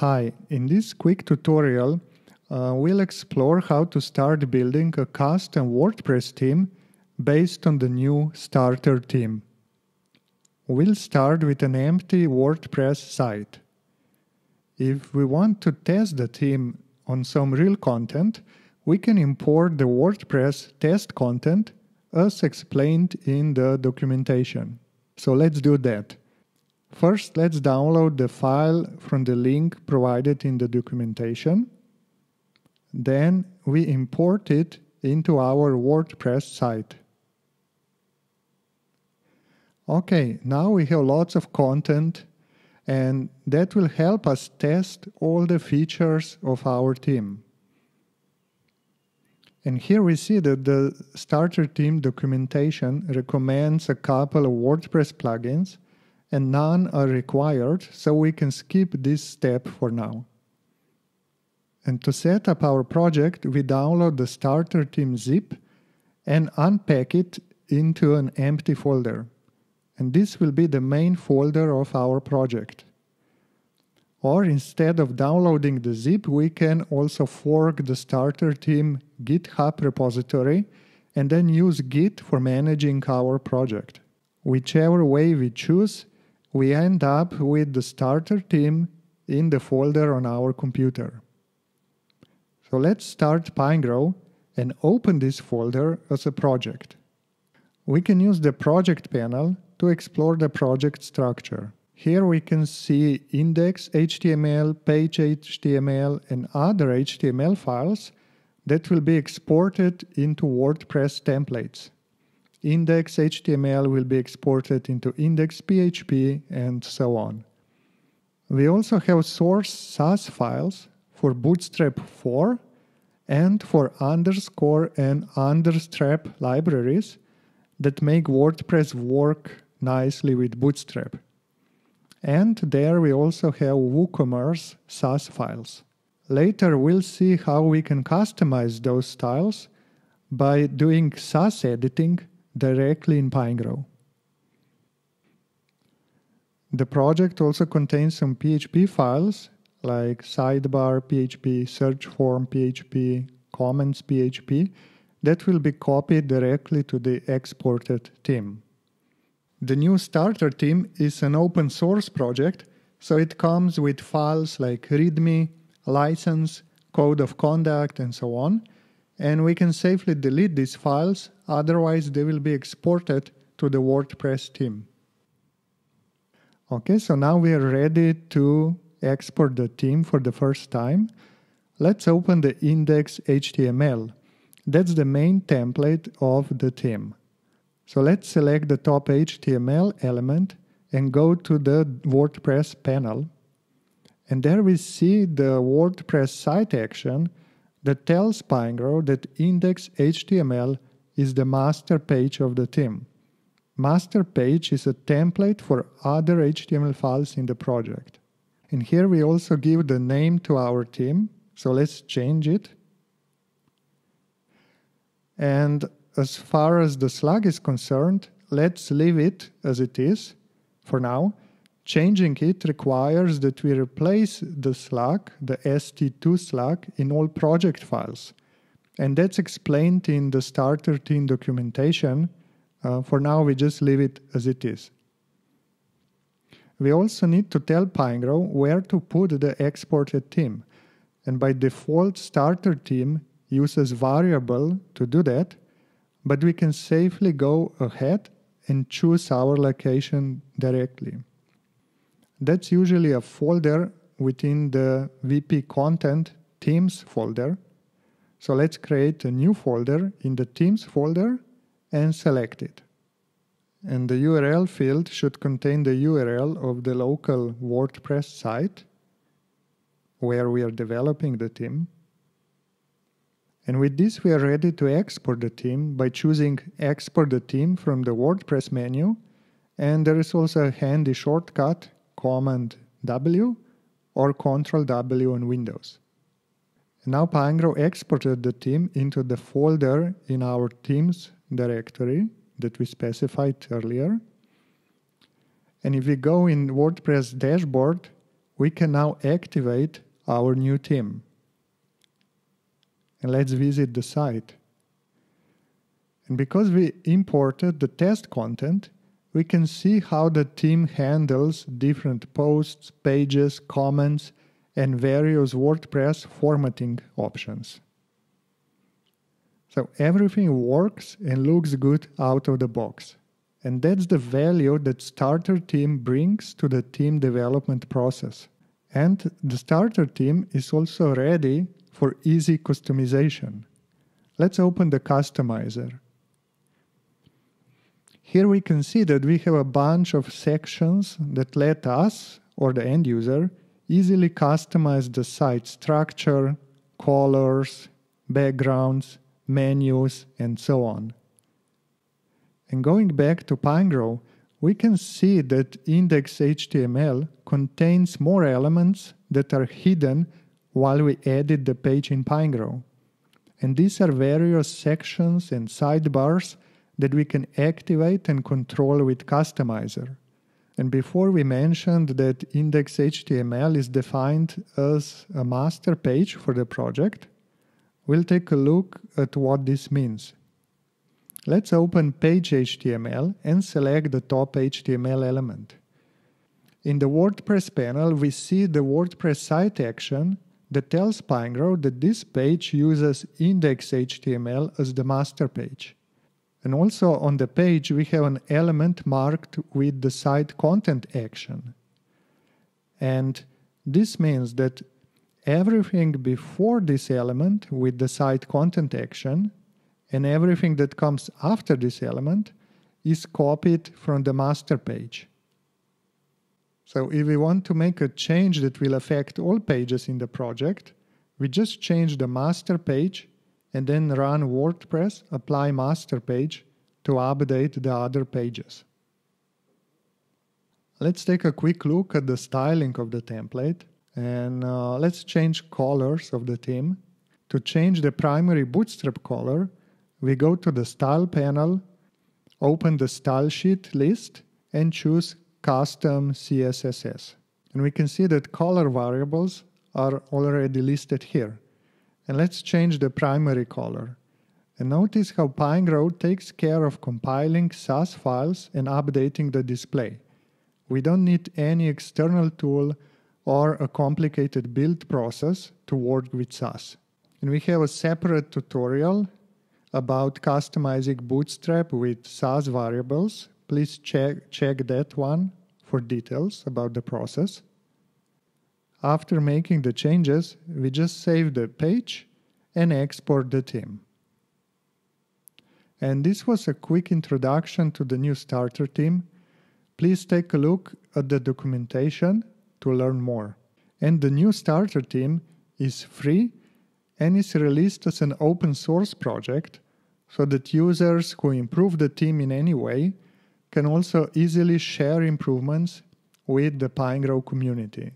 Hi, in this quick tutorial, uh, we'll explore how to start building a custom WordPress theme based on the new starter theme. We'll start with an empty WordPress site. If we want to test the theme on some real content, we can import the WordPress test content as explained in the documentation. So let's do that. First, let's download the file from the link provided in the documentation. Then we import it into our WordPress site. Okay, now we have lots of content and that will help us test all the features of our theme. And here we see that the starter theme documentation recommends a couple of WordPress plugins and none are required, so we can skip this step for now. And to set up our project, we download the starter theme zip and unpack it into an empty folder. And this will be the main folder of our project. Or instead of downloading the zip, we can also fork the starter theme GitHub repository and then use Git for managing our project. Whichever way we choose, we end up with the starter theme in the folder on our computer. So let's start Pinegrow and open this folder as a project. We can use the project panel to explore the project structure. Here we can see index.html, page.html, and other HTML files that will be exported into WordPress templates. Index.html will be exported into index.php and so on. We also have source Sass files for Bootstrap 4 and for underscore and understrap libraries that make WordPress work nicely with Bootstrap. And there we also have WooCommerce Sass files. Later we'll see how we can customize those styles by doing Sass editing directly in Pinegrow. The project also contains some PHP files like sidebar PHP, search form PHP, comments PHP that will be copied directly to the exported theme. The new starter theme is an open source project, so it comes with files like README, license, code of conduct, and so on. And we can safely delete these files, otherwise, they will be exported to the WordPress theme. Okay, so now we are ready to export the theme for the first time. Let's open the index.html. That's the main template of the theme. So let's select the top HTML element and go to the WordPress panel. And there we see the WordPress site action that tells Pinegrow that index.html is the master page of the theme. Master page is a template for other HTML files in the project. And here we also give the name to our theme. So let's change it. And as far as the slug is concerned, let's leave it as it is for now. Changing it requires that we replace the slug, the st2 slug, in all project files. And that's explained in the starter theme documentation. Uh, for now, we just leave it as it is. We also need to tell Pinegrow where to put the exported theme. And by default, starter theme uses variable to do that but we can safely go ahead and choose our location directly. That's usually a folder within the WP content themes folder. So let's create a new folder in the themes folder and select it. And the URL field should contain the URL of the local WordPress site where we are developing the theme. And with this, we are ready to export the theme by choosing Export the theme from the WordPress menu. And there is also a handy shortcut, Command W or Control W on Windows. Now Pinegrow exported the theme into the folder in our themes directory that we specified earlier. And if we go in WordPress dashboard, we can now activate our new theme. And let's visit the site. And because we imported the test content, we can see how the theme handles different posts, pages, comments, and various WordPress formatting options. So everything works and looks good out of the box. And that's the value that starter theme brings to the theme development process. And the starter theme is also ready for easy customization. Let's open the customizer. Here we can see that we have a bunch of sections that let us, or the end user, easily customize the site structure, colors, backgrounds, menus, and so on. And going back to Pinegrow, we can see that index.html contains more elements that are hidden while we edit the page in Pinegrow. And these are various sections and sidebars that we can activate and control with Customizer. And before we mentioned that index.html is defined as a master page for the project, we'll take a look at what this means. Let's open page.html and select the top HTML element. In the WordPress panel, we see the WordPress site action that tells Pinegrow that this page uses index.html as the master page. And also on the page, we have an element marked with the site content action. And this means that everything before this element with the site content action and everything that comes after this element is copied from the master page. So if we want to make a change that will affect all pages in the project, we just change the master page and then run WordPress apply master page to update the other pages. Let's take a quick look at the styling of the template and uh, let's change colors of the theme. To change the primary bootstrap color, we go to the style panel, open the style sheet list and choose custom CSS. And we can see that color variables are already listed here. And let's change the primary color. And notice how Pinegrow takes care of compiling Sass files and updating the display. We don't need any external tool or a complicated build process to work with Sass. And we have a separate tutorial about customizing Bootstrap with Sass variables. Please check, check that one for details about the process. After making the changes, we just save the page and export the theme. And this was a quick introduction to the new starter theme. Please take a look at the documentation to learn more. And the new starter theme is free and is released as an open source project so that users who improve the theme in any way can also easily share improvements with the Pinegrow community.